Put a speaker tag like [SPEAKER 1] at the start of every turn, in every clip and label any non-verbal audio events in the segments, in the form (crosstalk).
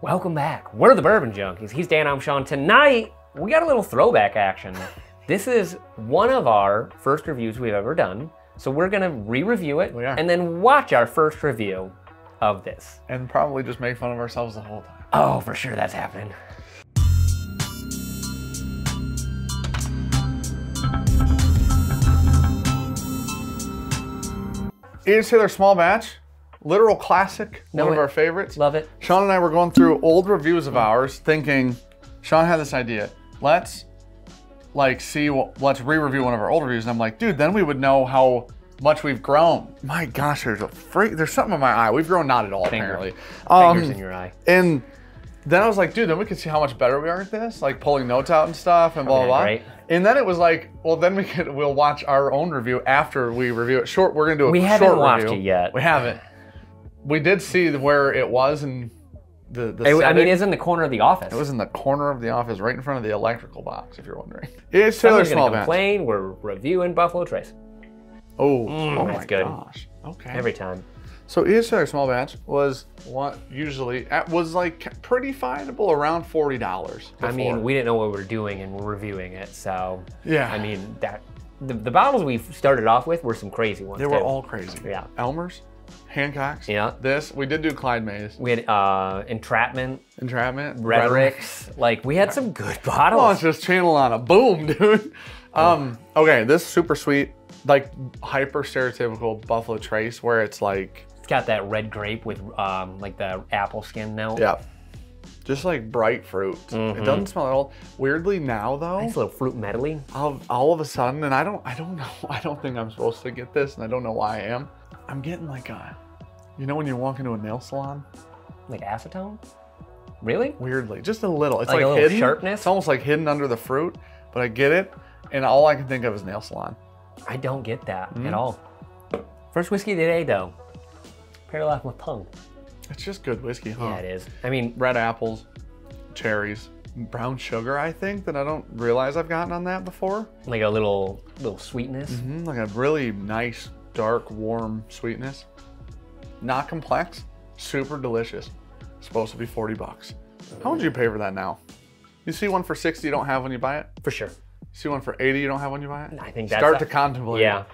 [SPEAKER 1] Welcome back. We're the Bourbon Junkies. He's Dan, I'm Sean. Tonight, we got a little throwback action. (laughs) This is one of our first reviews we've ever done. So we're gonna re-review it and then watch our first review of this.
[SPEAKER 2] And probably just make fun of ourselves the whole time.
[SPEAKER 1] Oh, for sure that's happening.
[SPEAKER 2] E.H. Taylor Small Batch, literal classic,
[SPEAKER 1] Know
[SPEAKER 2] one of our favorites.
[SPEAKER 1] Love it.
[SPEAKER 2] Sean and I were going through old reviews of ours, thinking Sean had this idea. Let's like see what let's re-review one of our old reviews. And I'm like, dude, then we would know how much we've grown. My gosh, there's a freak there's something in my eye. We've grown not at all,
[SPEAKER 1] Finger.
[SPEAKER 2] apparently.
[SPEAKER 1] Fingers
[SPEAKER 2] Um,
[SPEAKER 1] in your eye.
[SPEAKER 2] and then I was like, dude, then we could see how much better we are at this, like pulling notes out and stuff and blah
[SPEAKER 1] Okay,
[SPEAKER 2] blah blah. And then it was like, well, then we could we'll watch our own review after we review it. Short, we're gonna do a
[SPEAKER 1] We
[SPEAKER 2] short
[SPEAKER 1] haven't watched it yet.
[SPEAKER 2] We haven't. We did see where it was in the the.
[SPEAKER 1] It- I mean, it's in the corner of the office.
[SPEAKER 2] It was in the corner of the office, right in front of the electrical box, if you're wondering. (laughs) It's Taylor
[SPEAKER 1] Someone's
[SPEAKER 2] Small
[SPEAKER 1] gonna
[SPEAKER 2] Batch.
[SPEAKER 1] complain. We're reviewing Buffalo Trace
[SPEAKER 2] Oh,
[SPEAKER 1] Mm,
[SPEAKER 2] oh
[SPEAKER 1] that's
[SPEAKER 2] my
[SPEAKER 1] good.
[SPEAKER 2] gosh. Okay.
[SPEAKER 1] every time.
[SPEAKER 2] so Ian's Taylor Small Batch was what usually at, was like pretty findable around forty dollars.
[SPEAKER 1] I mean, we didn't know what we were doing and we're reviewing it, so
[SPEAKER 2] yeah,
[SPEAKER 1] I mean that the, the bottles we started off with were some crazy ones.
[SPEAKER 2] they were
[SPEAKER 1] too.
[SPEAKER 2] all crazy.
[SPEAKER 1] Yeah.
[SPEAKER 2] Elmer's, Hancock's.
[SPEAKER 1] Yeah.
[SPEAKER 2] This we did do Clyde Mays,
[SPEAKER 1] We had uh, entrapment,
[SPEAKER 2] Entrapment,
[SPEAKER 1] rhetorics. Like we had some good bottles.
[SPEAKER 2] Launch
[SPEAKER 1] bottles.
[SPEAKER 2] this channel on a boom, dude. Um, okay, this super sweet, like hyper stereotypical Buffalo Trace, where it's like,
[SPEAKER 1] It's got that red grape with um, like the apple skin note.
[SPEAKER 2] yeah, just like bright fruit. It doesn't smell at all. Weirdly now though,
[SPEAKER 1] Nice little fruit medley.
[SPEAKER 2] all, all of a sudden, and I don't, I don't (laughs) know, I don't think I'm supposed to get this, and I don't know why I am. I'm getting like a, you know, when you walk into a nail salon,
[SPEAKER 1] Like acetone? Really?
[SPEAKER 2] weirdly, just a little. It's
[SPEAKER 1] Like
[SPEAKER 2] like,
[SPEAKER 1] a little
[SPEAKER 2] hidden.
[SPEAKER 1] sharpness?
[SPEAKER 2] It's almost like hidden under the fruit, but I get it, and all I can think of is nail salon.
[SPEAKER 1] I don't get that
[SPEAKER 2] Hmm?
[SPEAKER 1] at all. First whiskey of the day though. Paired off with tongue.
[SPEAKER 2] It's just good whiskey, huh?
[SPEAKER 1] Yeah, it is. I mean,
[SPEAKER 2] red apples, cherries, brown sugar. I think that I don't realize I've gotten on that before.
[SPEAKER 1] like a little little sweetness.
[SPEAKER 2] Mm, like a really nice, dark, warm sweetness. Not complex, super delicious. Supposed to be 40 bucks. How would you pay for that now? You see one for 60, you don't have when you buy it.
[SPEAKER 1] For sure.
[SPEAKER 2] You see one for 80, you don't have when you buy it.
[SPEAKER 1] I think that's
[SPEAKER 2] Start to contemplate.
[SPEAKER 1] Yeah.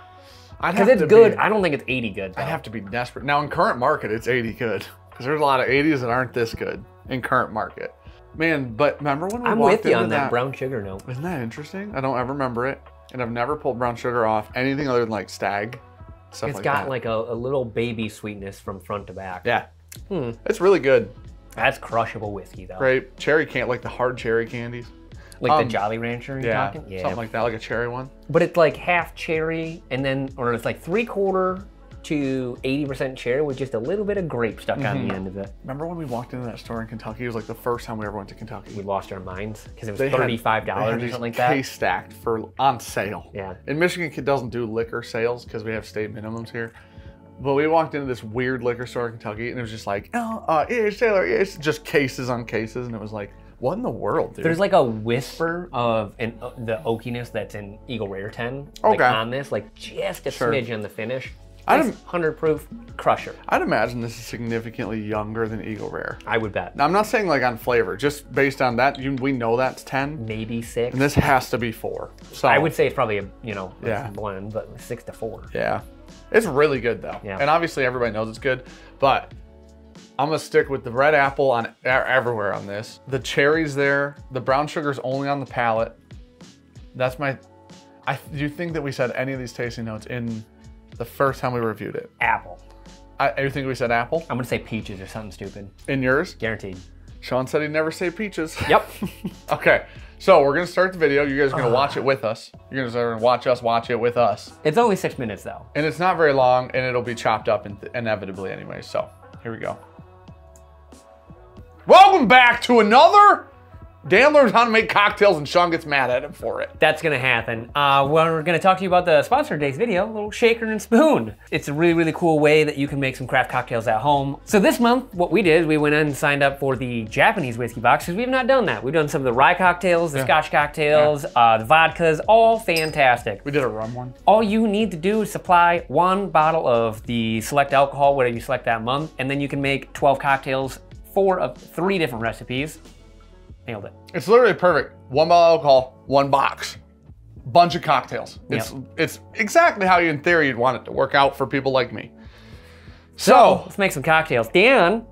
[SPEAKER 1] Because it's good.
[SPEAKER 2] be-
[SPEAKER 1] I don't think it's 80 good. Though.
[SPEAKER 2] I'd have to be desperate. Now in current market, it's 80 good. Because there's a lot of 80s that aren't this good in current market. Man, but remember when we
[SPEAKER 1] I'm
[SPEAKER 2] walked
[SPEAKER 1] with you
[SPEAKER 2] into
[SPEAKER 1] on that, brown sugar note.
[SPEAKER 2] Isn't that interesting? I don't ever remember it, and I've never pulled brown sugar off anything other than like stag stuff
[SPEAKER 1] It's
[SPEAKER 2] like
[SPEAKER 1] got
[SPEAKER 2] that.
[SPEAKER 1] like a, a little baby sweetness from front to back.
[SPEAKER 2] yeah,
[SPEAKER 1] Hmm.
[SPEAKER 2] it's really good.
[SPEAKER 1] That's crushable whiskey though.
[SPEAKER 2] Great cherry can't like the hard cherry candies.
[SPEAKER 1] Like
[SPEAKER 2] Um,
[SPEAKER 1] the Jolly Rancher you're
[SPEAKER 2] Yeah,
[SPEAKER 1] talking? Yeah.
[SPEAKER 2] something like that, like a cherry one.
[SPEAKER 1] but it's like half cherry and then, or it's like three quarter to 80% cherry with just a little bit of grape stuck on
[SPEAKER 2] Mm-hmm.
[SPEAKER 1] the end of it.
[SPEAKER 2] Remember when we walked into that store in Kentucky? It was like the first time we ever went to Kentucky.
[SPEAKER 1] We lost our minds because it was
[SPEAKER 2] They
[SPEAKER 1] $35
[SPEAKER 2] they
[SPEAKER 1] or
[SPEAKER 2] had
[SPEAKER 1] something
[SPEAKER 2] these
[SPEAKER 1] like that.
[SPEAKER 2] Case stacked for on sale.
[SPEAKER 1] Yeah.
[SPEAKER 2] In Michigan, it doesn't do liquor sales because we have state minimums here. But we walked into this weird liquor store in Kentucky, and it was just like, oh, uh, yeah, it's Taylor, yeah, it's just cases on cases, and it was like, what in the world, dude?
[SPEAKER 1] There's like a whisper of an, uh, the oakiness that's in Eagle Rare 10 like
[SPEAKER 2] Okay.
[SPEAKER 1] on this, like just a
[SPEAKER 2] Sure.
[SPEAKER 1] smidge on the finish.
[SPEAKER 2] I
[SPEAKER 1] Nice
[SPEAKER 2] don't-
[SPEAKER 1] 100 proof crusher,
[SPEAKER 2] I'd imagine this is significantly younger than Eagle Rare.
[SPEAKER 1] I would bet.
[SPEAKER 2] Now, I'm not saying like on flavor, just based on that, you, we know that's 10,
[SPEAKER 1] Maybe six.
[SPEAKER 2] and this has to be four. So
[SPEAKER 1] I would say it's probably a you know
[SPEAKER 2] Yeah.
[SPEAKER 1] blend, but six to four.
[SPEAKER 2] Yeah. It's really good though.
[SPEAKER 1] Yeah.
[SPEAKER 2] And obviously everybody knows it's good, but I'm gonna stick with the red apple on everywhere on this. The cherries there, the brown sugar's only on the palate. That's my. I do you think that we said any of these tasting notes in the first time we reviewed it?
[SPEAKER 1] Apple.
[SPEAKER 2] I, you think we said apple
[SPEAKER 1] I'm gonna say peaches or something stupid.
[SPEAKER 2] in yours?
[SPEAKER 1] Guaranteed.
[SPEAKER 2] Sean said he'd never say peaches.
[SPEAKER 1] Yep. (laughs) (laughs)
[SPEAKER 2] okay, so we're gonna start the video. You guys are gonna watch it uh. with us. You're gonna watch us watch it with us.
[SPEAKER 1] it's only six minutes though.
[SPEAKER 2] And it's not very long, and it'll be chopped up in inevitably anyway. So here we go. Welcome back to another. Dan learns how to make cocktails, and Sean gets mad at him for it.
[SPEAKER 1] That's gonna happen. Uh, we're gonna talk to you about the sponsor of today's video, a little shaker and spoon. It's a really, really cool way that you can make some craft cocktails at home. So this month, what we did we went in and signed up for the Japanese whiskey box because we've not done that. We've done some of the rye cocktails, the Scotch cocktails, uh, the vodkas, all fantastic.
[SPEAKER 2] We did a rum one.
[SPEAKER 1] All you need to do is supply one bottle of the select alcohol, whatever you select that month, and then you can make 12 cocktails four of three different recipes. Nailed it.
[SPEAKER 2] It's literally perfect. One bottle of alcohol, one box, bunch of cocktails. It's
[SPEAKER 1] Yep.
[SPEAKER 2] it's exactly how you, in theory, you'd want it to work out for people like me.
[SPEAKER 1] So
[SPEAKER 2] So,
[SPEAKER 1] let's make some cocktails. Dan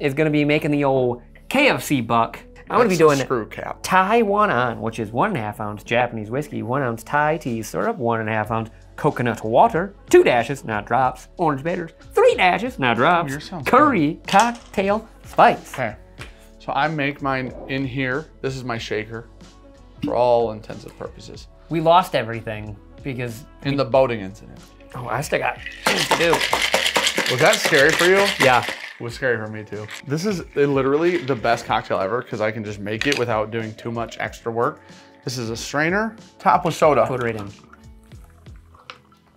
[SPEAKER 1] is gonna be making the old KFC buck. I'm gonna be doing
[SPEAKER 2] screw cap.
[SPEAKER 1] Taiwan on, which is one and a half ounce Japanese whiskey, one ounce Thai tea syrup, one and a half ounce coconut water, two dashes, not drops, orange bitters, three dashes, not drops, curry cocktail spice.
[SPEAKER 2] Okay. So I make mine in here. This is my shaker, for all intents and purposes.
[SPEAKER 1] We lost everything because
[SPEAKER 2] In the boating incident.
[SPEAKER 1] oh, I still got things to do.
[SPEAKER 2] Was that scary for you?
[SPEAKER 1] Yeah,
[SPEAKER 2] It was scary for me too. This is literally the best cocktail ever because I can just make it without doing too much extra work. This is a strainer, top with soda.
[SPEAKER 1] put it right in.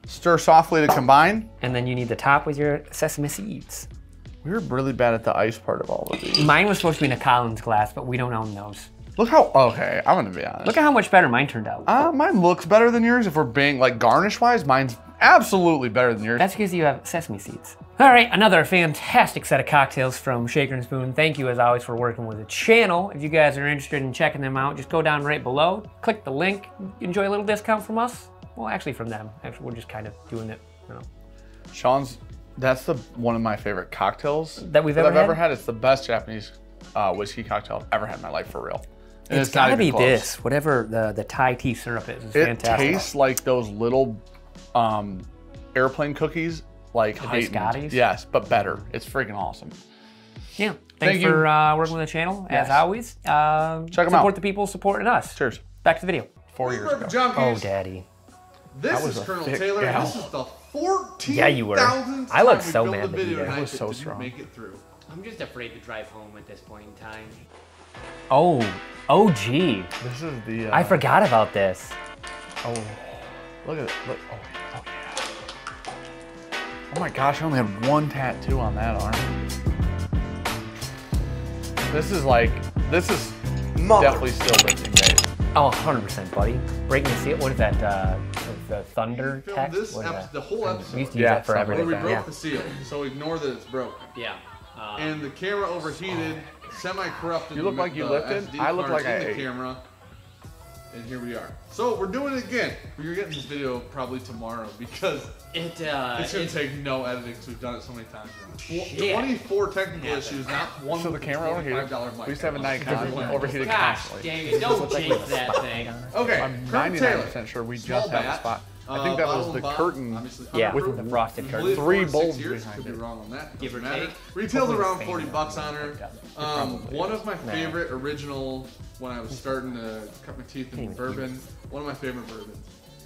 [SPEAKER 2] Stir softly to combine.
[SPEAKER 1] And then you need the top with your sesame seeds.
[SPEAKER 2] We were really bad at the ice part of all of these.
[SPEAKER 1] Mine was supposed to be in a Collins glass, but we don't own those.
[SPEAKER 2] Look how, okay, I'm gonna be honest.
[SPEAKER 1] Look at how much better mine turned out.
[SPEAKER 2] uh, mine looks better than yours. If we're being like garnish wise, mine's absolutely better than yours.
[SPEAKER 1] That's because you have sesame seeds. All right, another fantastic set of cocktails from Shaker and Spoon. Thank you, as always, for working with the channel. If you guys are interested in checking them out, just go down right below, click the link, enjoy a little discount from us. Well, actually, from them. Actually, we're just kind of doing it. You know.
[SPEAKER 2] Sean's, that's the one of my favorite cocktails
[SPEAKER 1] That we've
[SPEAKER 2] that
[SPEAKER 1] ever
[SPEAKER 2] I've ever
[SPEAKER 1] had?
[SPEAKER 2] had. It's the best Japanese uh, whiskey cocktail I've ever had in my life for real. And
[SPEAKER 1] it's
[SPEAKER 2] not
[SPEAKER 1] gotta
[SPEAKER 2] even
[SPEAKER 1] be
[SPEAKER 2] close.
[SPEAKER 1] this, whatever the the Thai tea syrup is. It's
[SPEAKER 2] It
[SPEAKER 1] fantastic.
[SPEAKER 2] tastes like those little um, airplane cookies, like
[SPEAKER 1] The
[SPEAKER 2] heightened.
[SPEAKER 1] biscottis?
[SPEAKER 2] Yes, but better. It's freaking awesome.
[SPEAKER 1] yeah. Thanks
[SPEAKER 2] Thank you.
[SPEAKER 1] for uh, working with the channel, as
[SPEAKER 2] Yes.
[SPEAKER 1] always. Uh,
[SPEAKER 2] Check 'em
[SPEAKER 1] support
[SPEAKER 2] out.
[SPEAKER 1] the people supporting us.
[SPEAKER 2] Cheers.
[SPEAKER 1] Back to the video.
[SPEAKER 2] Four years ago.
[SPEAKER 1] Oh, daddy.
[SPEAKER 3] This is Colonel Taylor.
[SPEAKER 2] gal.
[SPEAKER 3] This is the 14th
[SPEAKER 1] Yeah, you were. I look so mad that you
[SPEAKER 3] video
[SPEAKER 1] were.
[SPEAKER 3] tonight
[SPEAKER 2] was so strong.
[SPEAKER 3] Make it through.
[SPEAKER 4] I'm just afraid to drive home at this point in time.
[SPEAKER 1] Oh, oh, gee.
[SPEAKER 2] This is the. Uh,
[SPEAKER 1] I forgot about this.
[SPEAKER 2] Oh, look at it. Look. Oh, oh, yeah. oh my gosh, I only had one tattoo on that arm. This is like, this is definitely still lifting days.
[SPEAKER 1] Oh, 100%, buddy. Breaking the seal. What is that? Uh, the thunder
[SPEAKER 3] Filmed
[SPEAKER 1] text?
[SPEAKER 3] this
[SPEAKER 1] What is
[SPEAKER 3] ep-
[SPEAKER 1] that?
[SPEAKER 3] the whole
[SPEAKER 1] We
[SPEAKER 3] episode.
[SPEAKER 1] used to use
[SPEAKER 2] Yeah,
[SPEAKER 1] that for
[SPEAKER 2] something
[SPEAKER 3] Where we broke
[SPEAKER 1] Yeah.
[SPEAKER 3] the seal, so ignore that it's broken.
[SPEAKER 4] Yeah. Um,
[SPEAKER 3] And the camera overheated, semi-corrupted.
[SPEAKER 2] You look
[SPEAKER 3] the-
[SPEAKER 2] like you lifted. I look like I
[SPEAKER 3] in the
[SPEAKER 2] ate.
[SPEAKER 3] camera. And here we are. So we're doing it again. You're getting this video probably tomorrow because
[SPEAKER 4] it, uh,
[SPEAKER 3] it's gonna
[SPEAKER 4] it-
[SPEAKER 3] take no editing because we've done it so many times. now.
[SPEAKER 4] Shit.
[SPEAKER 3] 24 technical
[SPEAKER 4] Yeah.
[SPEAKER 3] issues, not one.
[SPEAKER 2] So the camera overheated.
[SPEAKER 3] $45 mic.
[SPEAKER 2] We used to have a Nikon
[SPEAKER 3] Everyone.
[SPEAKER 2] overheated
[SPEAKER 4] Gosh
[SPEAKER 2] constantly.
[SPEAKER 4] dang it, don't jinx that thing.
[SPEAKER 3] Okay,
[SPEAKER 2] I'm 99% sure we
[SPEAKER 3] Small
[SPEAKER 2] just have a spot. I
[SPEAKER 3] uh,
[SPEAKER 2] think that was the
[SPEAKER 3] and
[SPEAKER 2] curtain
[SPEAKER 3] obviously
[SPEAKER 1] Yeah, with the frosted
[SPEAKER 3] I
[SPEAKER 1] curtain.
[SPEAKER 3] believe
[SPEAKER 2] Three
[SPEAKER 3] four to six
[SPEAKER 2] bulbs
[SPEAKER 3] years.
[SPEAKER 2] behind
[SPEAKER 3] Could be wrong on that.
[SPEAKER 4] Give or
[SPEAKER 3] Doesn't matter.
[SPEAKER 4] take.
[SPEAKER 3] Retails
[SPEAKER 1] Probably
[SPEAKER 3] around 40 bucks
[SPEAKER 1] it.
[SPEAKER 3] on her. Um, one
[SPEAKER 2] is.
[SPEAKER 3] of my
[SPEAKER 1] Nah.
[SPEAKER 3] favorite original when I was starting to cut my teeth in
[SPEAKER 1] even
[SPEAKER 3] bourbon. One of my favorite bourbons.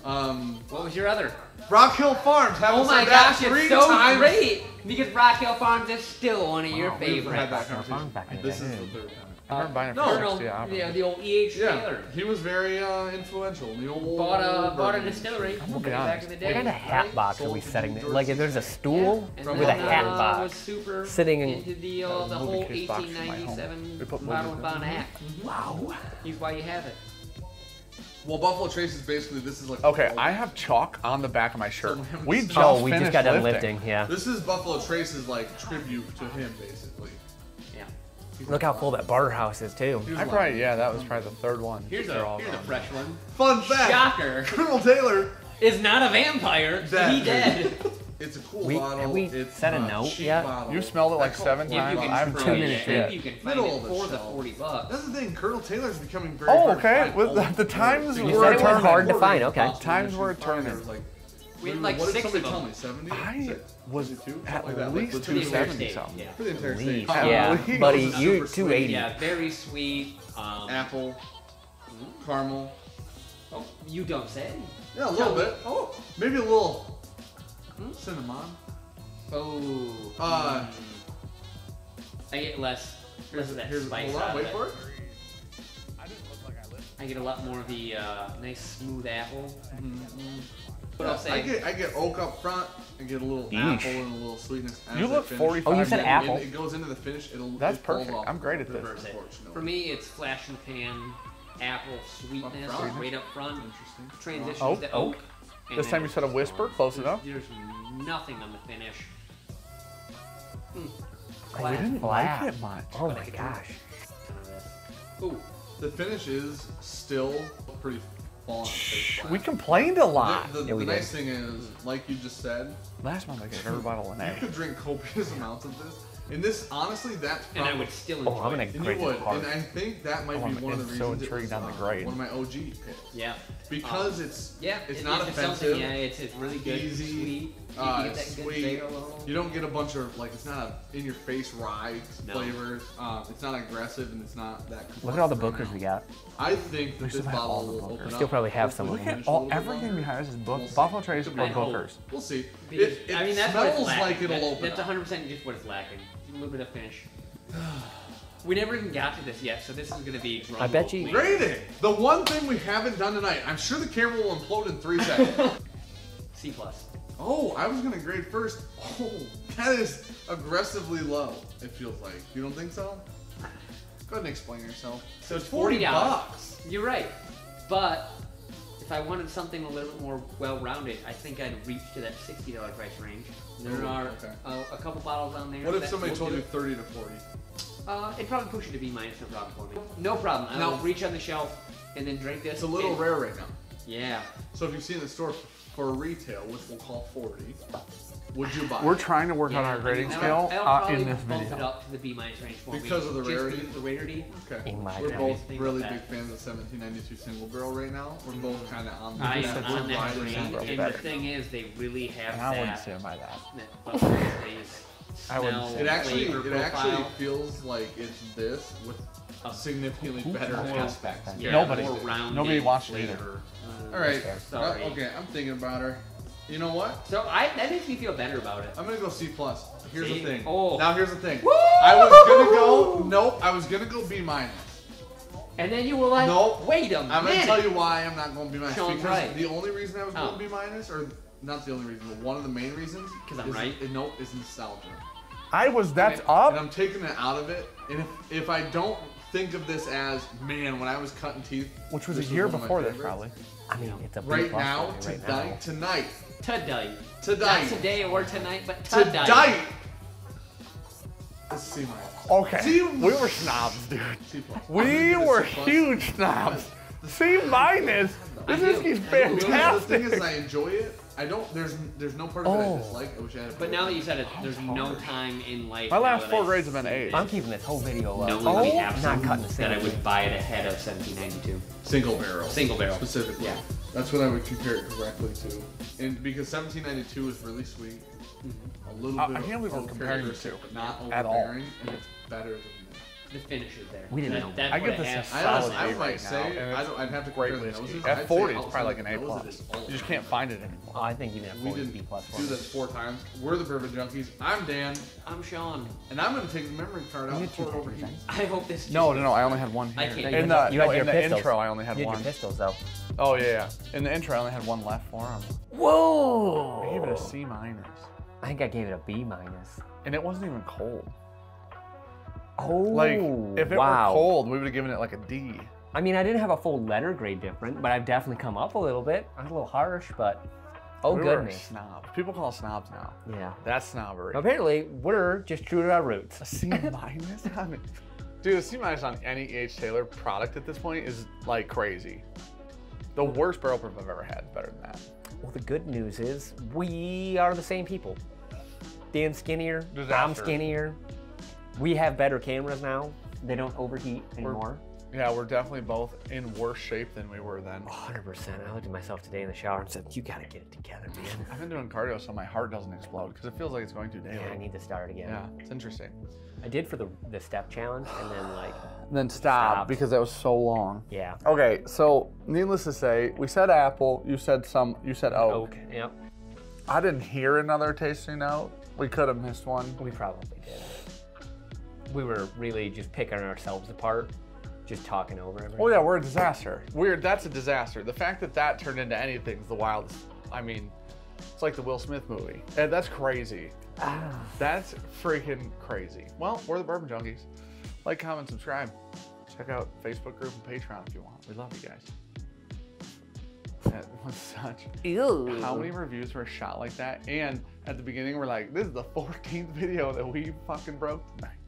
[SPEAKER 3] Um,
[SPEAKER 4] What was your other?
[SPEAKER 3] Rock Hill Farms. Haven't
[SPEAKER 4] Oh my gosh,
[SPEAKER 3] three
[SPEAKER 4] it's so
[SPEAKER 3] times.
[SPEAKER 4] great because Rock Hill Farms is still one of your
[SPEAKER 3] Wow, we've had
[SPEAKER 4] favorites.
[SPEAKER 3] that conversation.
[SPEAKER 1] Farms back in the
[SPEAKER 3] This is the third time.
[SPEAKER 2] I remember buying it
[SPEAKER 3] no,
[SPEAKER 2] for
[SPEAKER 4] Colonel,
[SPEAKER 2] 60 yeah,
[SPEAKER 4] yeah, the old E.H.
[SPEAKER 3] Yeah,
[SPEAKER 4] Taylor
[SPEAKER 3] he was very uh, influential. The old
[SPEAKER 4] bought a bought a
[SPEAKER 3] bourbon.
[SPEAKER 4] distillery
[SPEAKER 2] gonna be
[SPEAKER 4] back in the day.
[SPEAKER 1] What kind of hat box are we setting there? Like, if there's a stool
[SPEAKER 4] And
[SPEAKER 1] with a hat
[SPEAKER 4] uh,
[SPEAKER 1] box.
[SPEAKER 4] was super
[SPEAKER 1] sitting in-
[SPEAKER 4] into the,
[SPEAKER 2] That
[SPEAKER 4] uh, the whole
[SPEAKER 2] case box from my home.
[SPEAKER 4] 1897
[SPEAKER 2] We put
[SPEAKER 4] bottle
[SPEAKER 2] movies
[SPEAKER 4] and
[SPEAKER 2] in
[SPEAKER 4] bond act.
[SPEAKER 1] Wow.
[SPEAKER 4] He's why you have it.
[SPEAKER 3] Well, Buffalo Trace is basically this is like.
[SPEAKER 2] Okay, I have chalk on the back of my shirt. We just
[SPEAKER 1] Oh, we just got done
[SPEAKER 2] lifting.
[SPEAKER 1] lifting. Yeah.
[SPEAKER 3] This is Buffalo Trace's like tribute to him, basically.
[SPEAKER 4] Yeah.
[SPEAKER 1] Look how full that barter house is too.
[SPEAKER 3] Here's
[SPEAKER 2] I
[SPEAKER 3] one.
[SPEAKER 2] probably yeah, that was probably the third one.
[SPEAKER 4] Here's
[SPEAKER 2] They're
[SPEAKER 4] a
[SPEAKER 2] all
[SPEAKER 4] here's a fresh one.
[SPEAKER 3] Fun fact.
[SPEAKER 4] Shocker (laughs)
[SPEAKER 3] Colonel Taylor.
[SPEAKER 4] is not a vampire.
[SPEAKER 3] Dead.
[SPEAKER 4] He (laughs) dead.
[SPEAKER 3] It's a cool
[SPEAKER 1] We-
[SPEAKER 3] bottle.
[SPEAKER 1] have we
[SPEAKER 3] it's
[SPEAKER 1] said a note
[SPEAKER 3] cheap
[SPEAKER 1] yet?
[SPEAKER 3] bottle.
[SPEAKER 2] You smelled it like
[SPEAKER 3] I
[SPEAKER 2] seven
[SPEAKER 4] If
[SPEAKER 2] times. I'm
[SPEAKER 4] find
[SPEAKER 2] two
[SPEAKER 4] it,
[SPEAKER 2] minutes
[SPEAKER 4] if
[SPEAKER 2] yet.
[SPEAKER 4] you can find
[SPEAKER 3] Middle
[SPEAKER 4] it
[SPEAKER 3] of the
[SPEAKER 4] for the 40 bucks.
[SPEAKER 3] That's the thing. Colonel Taylor's becoming very.
[SPEAKER 2] Oh,
[SPEAKER 3] hard to
[SPEAKER 2] okay.
[SPEAKER 3] find.
[SPEAKER 2] With the- the times
[SPEAKER 3] You
[SPEAKER 2] were
[SPEAKER 1] said it was hard to find, okay.
[SPEAKER 2] Times were turning.
[SPEAKER 3] Like,
[SPEAKER 4] We had like
[SPEAKER 3] what did
[SPEAKER 4] six
[SPEAKER 3] somebody
[SPEAKER 4] of
[SPEAKER 3] tell
[SPEAKER 4] them.
[SPEAKER 3] me? 70?
[SPEAKER 2] I
[SPEAKER 3] Six?
[SPEAKER 2] was
[SPEAKER 3] 72?
[SPEAKER 2] at
[SPEAKER 3] Something like that, like
[SPEAKER 2] least
[SPEAKER 3] the
[SPEAKER 4] For the entire
[SPEAKER 2] 270
[SPEAKER 4] state,
[SPEAKER 2] something.
[SPEAKER 4] Yeah.
[SPEAKER 3] For the entire
[SPEAKER 1] Leaf.
[SPEAKER 3] state.
[SPEAKER 1] Yeah,
[SPEAKER 2] least.
[SPEAKER 1] buddy,
[SPEAKER 3] Super
[SPEAKER 1] you
[SPEAKER 3] sweet.
[SPEAKER 1] 280.
[SPEAKER 4] Yeah, very sweet. Um,
[SPEAKER 3] Apple, caramel.
[SPEAKER 4] oh, you don't say.
[SPEAKER 3] Yeah, a little bit.
[SPEAKER 4] Oh.
[SPEAKER 3] Maybe a little cinnamon.
[SPEAKER 4] Oh.
[SPEAKER 3] Uh,
[SPEAKER 4] I get less. Less of that
[SPEAKER 3] Here's,
[SPEAKER 4] spice
[SPEAKER 3] hold on,
[SPEAKER 4] out
[SPEAKER 3] wait
[SPEAKER 4] of
[SPEAKER 3] for
[SPEAKER 4] it.
[SPEAKER 3] it.
[SPEAKER 4] I get a lot more of the uh, nice smooth apple. What
[SPEAKER 3] Yeah,
[SPEAKER 4] I'll say.
[SPEAKER 3] I get I get oak up front and get a little
[SPEAKER 1] Yeesh.
[SPEAKER 3] apple and a little sweetness. As
[SPEAKER 2] You look
[SPEAKER 3] finish.
[SPEAKER 2] 45
[SPEAKER 1] Oh, you said apple.
[SPEAKER 3] It, it goes into the finish. It'll.
[SPEAKER 2] That's
[SPEAKER 3] it falls
[SPEAKER 2] perfect.
[SPEAKER 3] off
[SPEAKER 2] I'm great at this.
[SPEAKER 4] For me, it's flash and pan, apple sweetness
[SPEAKER 3] Up
[SPEAKER 4] right up front.
[SPEAKER 3] Interesting.
[SPEAKER 4] Transitions
[SPEAKER 2] Oak?
[SPEAKER 4] to oak. and
[SPEAKER 2] This time you said a whisper,
[SPEAKER 4] gone.
[SPEAKER 2] close
[SPEAKER 4] There's-
[SPEAKER 2] enough.
[SPEAKER 4] There's nothing on the finish. Hmm.
[SPEAKER 2] Oh, we didn't like it much.
[SPEAKER 1] Oh my gosh.
[SPEAKER 4] Ooh,
[SPEAKER 3] The finish is still pretty fallen on face flat.
[SPEAKER 2] We complained a lot.
[SPEAKER 3] The, the,
[SPEAKER 1] Yeah, we
[SPEAKER 3] the
[SPEAKER 1] did.
[SPEAKER 3] nice thing is, like you just said,
[SPEAKER 2] Last month I gave every bottle an
[SPEAKER 3] you
[SPEAKER 2] A.
[SPEAKER 3] could drink copious (laughs) amounts of this. And this, honestly, that's
[SPEAKER 4] and I would still enjoy
[SPEAKER 1] Oh, I'm gonna
[SPEAKER 4] it.
[SPEAKER 3] And you would,
[SPEAKER 1] hard.
[SPEAKER 3] and I think that might
[SPEAKER 2] Oh,
[SPEAKER 3] be
[SPEAKER 2] I'm-
[SPEAKER 3] one of the
[SPEAKER 2] it's
[SPEAKER 3] reasons
[SPEAKER 2] so
[SPEAKER 3] it
[SPEAKER 2] intrigued
[SPEAKER 3] was,
[SPEAKER 2] on the
[SPEAKER 3] uh,
[SPEAKER 2] grade.
[SPEAKER 3] one of my OG picks.
[SPEAKER 4] Yeah.
[SPEAKER 3] Because it's
[SPEAKER 4] Yeah,
[SPEAKER 3] it's
[SPEAKER 4] it-
[SPEAKER 3] not
[SPEAKER 4] it's
[SPEAKER 3] offensive.
[SPEAKER 4] Something, yeah, it's, it's really good,
[SPEAKER 3] easy,
[SPEAKER 4] sweet. You
[SPEAKER 3] uh,
[SPEAKER 4] can get that
[SPEAKER 3] it's
[SPEAKER 4] good
[SPEAKER 3] sweet. You don't get a bunch of like it's not a in your face rye
[SPEAKER 4] No.
[SPEAKER 3] flavors. Um, it's not aggressive and it's not that.
[SPEAKER 1] Look at all the Booker's
[SPEAKER 3] right
[SPEAKER 1] we got.
[SPEAKER 3] I think that
[SPEAKER 2] We
[SPEAKER 3] this
[SPEAKER 2] still have all
[SPEAKER 3] bottle
[SPEAKER 2] the
[SPEAKER 3] will
[SPEAKER 2] Booker's.
[SPEAKER 3] open
[SPEAKER 1] Still probably have some
[SPEAKER 3] hopefully
[SPEAKER 1] of
[SPEAKER 2] Look at all, everything
[SPEAKER 3] longer.
[SPEAKER 2] behind us is book,
[SPEAKER 3] We'll.
[SPEAKER 2] Buffalo Trace or
[SPEAKER 3] Could be cold.
[SPEAKER 2] Booker's.
[SPEAKER 3] We'll see. It, it
[SPEAKER 4] I mean, that's what
[SPEAKER 3] smells like it'll
[SPEAKER 4] That-
[SPEAKER 3] open
[SPEAKER 4] That's 100% just what it's lacking. A little bit of finish. (sighs) we never even got to this yet, so this is going to be.
[SPEAKER 1] I bet you-
[SPEAKER 4] drum roll.
[SPEAKER 3] Rating. The one thing we haven't done tonight. I'm sure the camera will implode in three seconds. (laughs)
[SPEAKER 4] C plus.
[SPEAKER 3] oh, I was gonna grade first. Oh, that is aggressively low. It feels like. You don't think so? (sighs) Go ahead and explain yourself.
[SPEAKER 4] So it's
[SPEAKER 3] Forty
[SPEAKER 4] $40.
[SPEAKER 3] bucks.
[SPEAKER 4] You're right, but if I wanted something a little bit more well-rounded, I think I'd reach to that $60 price range. There
[SPEAKER 3] Ooh,
[SPEAKER 4] are
[SPEAKER 3] okay.
[SPEAKER 4] uh, a couple bottles on there.
[SPEAKER 3] What if somebody told you 30 to 40?
[SPEAKER 4] Uh, it'd probably push it to B minus, no problem for me. No problem. I
[SPEAKER 3] Now-
[SPEAKER 4] will reach on the shelf and then drink this.
[SPEAKER 3] It's a little
[SPEAKER 4] and-
[SPEAKER 3] rare right now.
[SPEAKER 4] Yeah.
[SPEAKER 3] So if you see in the store for retail, which we'll call 40, would you buy?
[SPEAKER 2] We're
[SPEAKER 3] it?
[SPEAKER 2] trying to work
[SPEAKER 4] yeah.
[SPEAKER 2] on our grading
[SPEAKER 4] that'll-
[SPEAKER 2] scale
[SPEAKER 4] that'll
[SPEAKER 2] uh, in this
[SPEAKER 4] bump it
[SPEAKER 2] video.
[SPEAKER 4] up to the B minus range for me.
[SPEAKER 3] Because of the rarity?
[SPEAKER 4] because of the rarity.
[SPEAKER 3] Okay.
[SPEAKER 1] In my
[SPEAKER 3] We're
[SPEAKER 1] opinion.
[SPEAKER 3] both really big fans of 1792 single barrel right now. We're both kind of on the
[SPEAKER 4] I
[SPEAKER 2] just
[SPEAKER 4] am on that
[SPEAKER 3] riders
[SPEAKER 4] train,
[SPEAKER 3] and
[SPEAKER 4] and the thing is, they really have
[SPEAKER 2] And I wouldn't
[SPEAKER 4] that.
[SPEAKER 2] stand by that.
[SPEAKER 4] that
[SPEAKER 2] I wouldn't say
[SPEAKER 3] It actually,
[SPEAKER 4] flavor
[SPEAKER 3] it actually feels like it's this with
[SPEAKER 4] A
[SPEAKER 3] significantly better aspect.
[SPEAKER 4] Yeah,
[SPEAKER 2] Nobody
[SPEAKER 4] more
[SPEAKER 2] did.
[SPEAKER 4] rounded
[SPEAKER 2] Nobody watched it either.
[SPEAKER 4] flavor. Uh,
[SPEAKER 3] All right.
[SPEAKER 4] Sorry.
[SPEAKER 3] Uh, okay, I'm thinking about her. You know what?
[SPEAKER 4] So I that makes me feel better about it.
[SPEAKER 3] I'm gonna go C plus. Here's
[SPEAKER 4] See?
[SPEAKER 3] the thing.
[SPEAKER 4] Oh.
[SPEAKER 3] Now here's the thing. I was gonna go. Nope. I was gonna go B minus.
[SPEAKER 4] And then you were like,
[SPEAKER 3] Nope.
[SPEAKER 4] wait a minute.
[SPEAKER 3] I'm gonna tell you why I'm not going B minus.
[SPEAKER 4] Sean
[SPEAKER 3] Because
[SPEAKER 4] Wright.
[SPEAKER 3] the only reason I was going
[SPEAKER 4] Oh.
[SPEAKER 3] B minus, or not the only reason, but one of the main reasons,
[SPEAKER 4] 'Cause I'm
[SPEAKER 3] is,
[SPEAKER 4] right?
[SPEAKER 3] is- nope, is nostalgia.
[SPEAKER 2] I was, that
[SPEAKER 3] and,
[SPEAKER 2] up.
[SPEAKER 3] And I'm taking it out of it. And if if I don't think of this as man, when I was cutting teeth,
[SPEAKER 2] Which was a year
[SPEAKER 3] one
[SPEAKER 2] before this, probably.
[SPEAKER 1] I mean, it's a B
[SPEAKER 3] Right
[SPEAKER 1] plus
[SPEAKER 3] now,
[SPEAKER 1] right
[SPEAKER 3] tonight,
[SPEAKER 1] now.
[SPEAKER 3] tonight,
[SPEAKER 4] Today.
[SPEAKER 3] Today.
[SPEAKER 4] Not today or tonight, but today.
[SPEAKER 3] tonight. This is C minus.
[SPEAKER 2] Okay.
[SPEAKER 3] See,
[SPEAKER 2] we were snobs, dude.
[SPEAKER 3] C
[SPEAKER 2] We
[SPEAKER 3] gonna give it a
[SPEAKER 2] were
[SPEAKER 3] C
[SPEAKER 2] huge snobs. (laughs) C minus.
[SPEAKER 4] I
[SPEAKER 2] This
[SPEAKER 4] do.
[SPEAKER 2] whiskey's
[SPEAKER 4] I do.
[SPEAKER 3] The thing is,
[SPEAKER 2] fantastic.
[SPEAKER 3] I enjoy it. I don't. There's there's no part of it
[SPEAKER 1] Oh.
[SPEAKER 3] I dislike. I wish I had. a
[SPEAKER 4] But now that you said it, there's no time in life.
[SPEAKER 2] My
[SPEAKER 4] now
[SPEAKER 2] last
[SPEAKER 4] that
[SPEAKER 2] four
[SPEAKER 4] I
[SPEAKER 2] grades have been
[SPEAKER 4] see
[SPEAKER 2] A's.
[SPEAKER 1] I'm keeping this whole video up.
[SPEAKER 4] No,
[SPEAKER 1] oh,
[SPEAKER 4] we have
[SPEAKER 1] not
[SPEAKER 4] some
[SPEAKER 1] cutting the
[SPEAKER 4] that I would buy it ahead of 1792.
[SPEAKER 3] single barrel.
[SPEAKER 4] Single barrel.
[SPEAKER 3] specifically.
[SPEAKER 4] Yeah.
[SPEAKER 3] That's what I would compare it correctly to. And because 1792 is really sweet, a little
[SPEAKER 2] Uh,
[SPEAKER 3] bit.
[SPEAKER 2] I can't believe we're
[SPEAKER 3] of
[SPEAKER 2] comparing the
[SPEAKER 3] characteristic,
[SPEAKER 2] two
[SPEAKER 3] but not
[SPEAKER 2] at all.
[SPEAKER 3] overbearing, and it's better than this.
[SPEAKER 4] The finish is there.
[SPEAKER 1] We didn't
[SPEAKER 4] That-
[SPEAKER 1] know.
[SPEAKER 4] That's
[SPEAKER 2] I
[SPEAKER 4] what
[SPEAKER 2] give this a
[SPEAKER 4] has.
[SPEAKER 3] I,
[SPEAKER 2] solid
[SPEAKER 3] honestly, I
[SPEAKER 2] A
[SPEAKER 3] might
[SPEAKER 2] right
[SPEAKER 3] say
[SPEAKER 2] now,
[SPEAKER 3] I don't. I'd have to
[SPEAKER 2] Great
[SPEAKER 3] compare the
[SPEAKER 2] whiskey.
[SPEAKER 3] noses.
[SPEAKER 2] At
[SPEAKER 3] I'd
[SPEAKER 2] 40,
[SPEAKER 3] say
[SPEAKER 2] it's probably like an A
[SPEAKER 3] outside
[SPEAKER 2] plus.
[SPEAKER 3] noses, all
[SPEAKER 2] You just can't find it anymore.
[SPEAKER 1] Oh, I think even at
[SPEAKER 3] We
[SPEAKER 1] 40
[SPEAKER 3] didn't
[SPEAKER 1] B plus
[SPEAKER 3] do
[SPEAKER 1] me.
[SPEAKER 3] this four times. We're the bourbon junkies. I'm Dan,
[SPEAKER 4] I'm Sean.
[SPEAKER 3] and I'm gonna take the memory card out
[SPEAKER 1] You
[SPEAKER 3] and pour
[SPEAKER 1] two
[SPEAKER 3] it over
[SPEAKER 1] pictures,
[SPEAKER 3] here.
[SPEAKER 4] I hope this. Just
[SPEAKER 2] No, no, no. I only had one
[SPEAKER 4] I can't-
[SPEAKER 2] In
[SPEAKER 1] You
[SPEAKER 2] the,
[SPEAKER 1] had- you had
[SPEAKER 2] no,
[SPEAKER 1] your
[SPEAKER 2] in the
[SPEAKER 1] pistols.
[SPEAKER 2] intro, I only had
[SPEAKER 1] You had
[SPEAKER 2] one.
[SPEAKER 1] your pistols though.
[SPEAKER 2] Oh yeah, yeah. In the intro, I only had one left for him.
[SPEAKER 1] Whoa!
[SPEAKER 2] I gave it a C minus,
[SPEAKER 1] I think I gave it a B minus.
[SPEAKER 2] and it wasn't even cold.
[SPEAKER 1] Oh,
[SPEAKER 2] Like, if it
[SPEAKER 1] wow.
[SPEAKER 2] were cold, we would have given it like a D.
[SPEAKER 1] I mean, I didn't have a full letter grade different, but I've definitely come up a little bit. I was a little harsh, but oh
[SPEAKER 2] we were
[SPEAKER 1] goodness.
[SPEAKER 2] snobs. People call us snobs now.
[SPEAKER 1] Yeah.
[SPEAKER 2] That's snobbery.
[SPEAKER 1] Apparently, we're just true to our roots.
[SPEAKER 2] A C (laughs) minus? I mean, dude, a C minus on any H Taylor product at this point is like crazy. The worst barrel proof I've ever had is better than that.
[SPEAKER 1] Well, the good news is we are the same people. Dan's skinnier. I'm skinnier. We have better cameras now. They don't overheat anymore.
[SPEAKER 2] Yeah, we're definitely both in worse shape than we were then.
[SPEAKER 1] 100%. I looked at myself today in the shower and said, "You gotta get it together, man."
[SPEAKER 2] I've been doing cardio so my heart doesn't explode because it feels like it's going to daily.
[SPEAKER 1] Yeah, I need to start again.
[SPEAKER 2] Yeah, it's interesting.
[SPEAKER 1] I did for the the step challenge, and then like, (sighs)
[SPEAKER 2] then stop
[SPEAKER 1] Stopped.
[SPEAKER 2] because that was so long.
[SPEAKER 1] yeah,
[SPEAKER 2] Okay, so needless to say, we said apple. You said some. You said oak.
[SPEAKER 1] oak. Yep,
[SPEAKER 2] I didn't hear another tasting note. We could have missed one.
[SPEAKER 1] we probably did. We were really just picking ourselves apart, just talking over everything.
[SPEAKER 2] Oh yeah, we're a disaster. We're that's a disaster. The fact that that turned into anything is the wildest. I mean, it's like the Will Smith movie. And that's crazy.
[SPEAKER 1] Ah.
[SPEAKER 2] That's freaking crazy. Well, we're the Bourbon Junkies. Like, comment, subscribe. Check out Facebook group and Patreon if you want. We love you guys. That was such.
[SPEAKER 1] Ew.
[SPEAKER 2] How many reviews were shot like that? And at the beginning, we're like, this is the 14th (laughs) video that we fucking broke tonight.